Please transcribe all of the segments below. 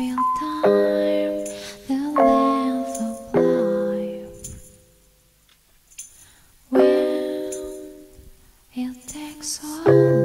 will time the length of life. When it takes all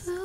so